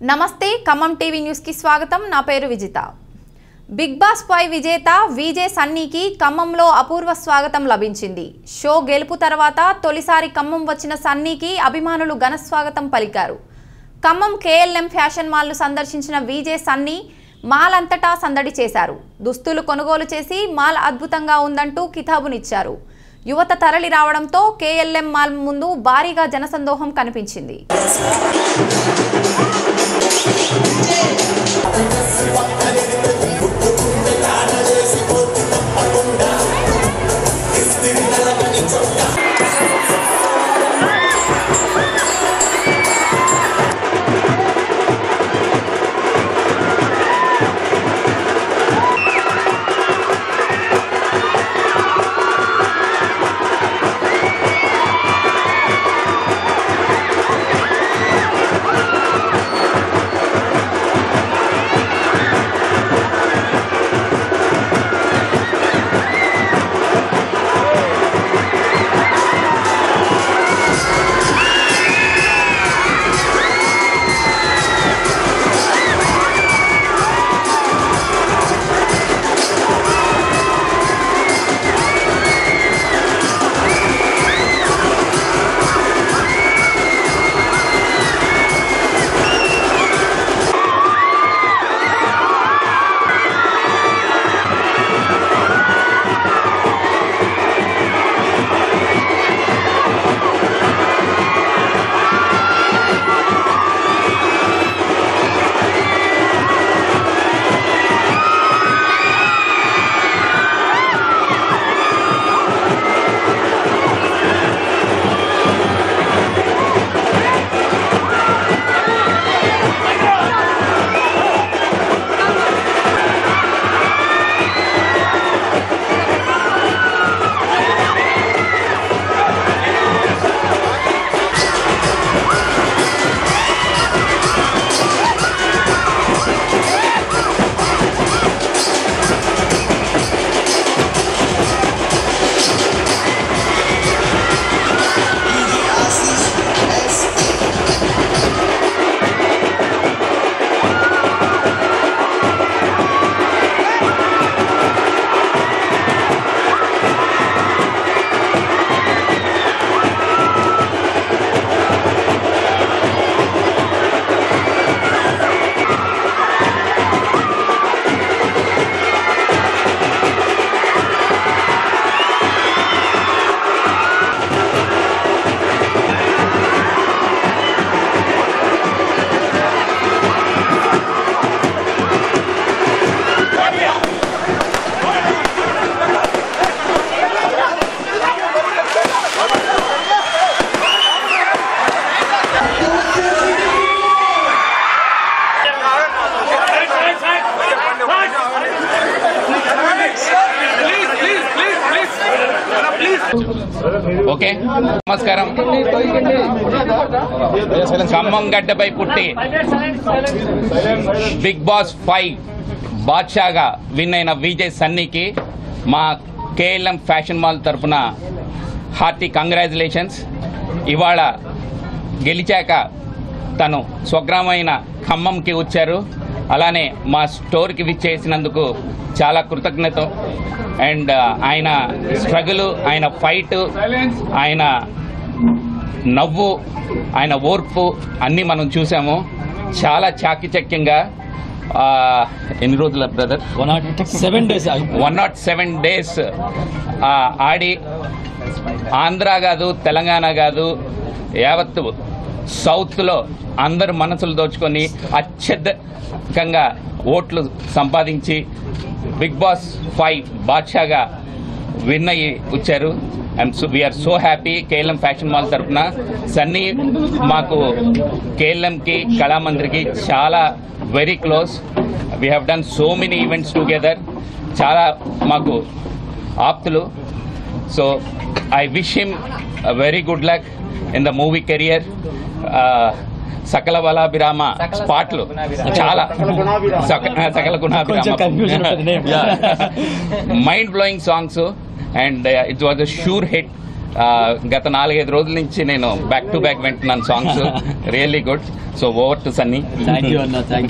నమస్తే ఖమ్మం టీవీ న్యూస్కి స్వాగతం. నా పేరు విజిత. బిగ్ బాస్ పై విజేత విజే సన్నీకి ఖమ్మంలో అపూర్వ స్వాగతం లభించింది. షో గెలుపు తర్వాత తొలిసారి ఖమ్మం వచ్చిన సన్నీకి అభిమానులు ఘన స్వాగతం పలికారు. ఖమ్మం కేఎల్ఎం ఫ్యాషన్ మాల్ను సందర్శించిన విజే సన్నీ మాల్ అంతటా సందడి చేశారు. దుస్తులు కొనుగోలు చేసి మాల్ అద్భుతంగా ఉందంటూ కితాబునిచ్చారు. యువత తరలి రావడంతో కేఎల్ఎం మాల్ ముందు భారీగా జనసందోహం కనిపించింది. 对。ఓకే. నమస్కారం. ఖమ్మం గడ్డపై పుట్టి బిగ్ బాస్ ఫైవ్ బాద్షాగా విన్ అయిన విజయ్ సన్నీకి మా కేఎల్ఎం ఫ్యాషన్ మాల్ తరఫున హార్టీ కంగ్రాచులేషన్స్ ఇవాళ గెలిచాక తను స్వగ్రామైన ఖమ్మంకి వచ్చారు. అలానే మా స్టోర్కి విచ్చేసినందుకు చాలా కృతజ్ఞత. అండ్ ఆయన స్ట్రగుల్ ఆయన ఫైట్ ఆయన నవ్వు ఆయన ఓర్పు అన్నీ మనం చూసాము. చాలా చాకిచక్యంగా ఆ, ఎన్ని రోజుల brother? One nought seven days one nought seven days ఆడి ఆంధ్ర కాదు తెలంగాణ కాదు యావత్తు సౌత్లో అందరు మనసులు దోచుకొని అత్యధికంగా ఓట్లు సంపాదించి బిగ్ బాస్ ఫైవ్ బాద్షాగా విన్ అయ్యి వచ్చారు. And so we are so happy KLM fashion mall తరఫున సన్నీ మాకు కేఎల్ఎంకి కళామందిరికి చాలా very close we have done so many events together చాలా మాకు ఆప్తులు. So I wish him very good luck in the movie career సకల బలాభిరామ పాటలు చాలా. సక- సకల. Mind blowing songs and it was a sure hit గత నాలుగైదు రోజుల నుంచి నేను బ్యాక్ టు బ్యాక్ వింటున్నాను songs really good so over to Sunny thank you అన్న థ్యాంక్ యూ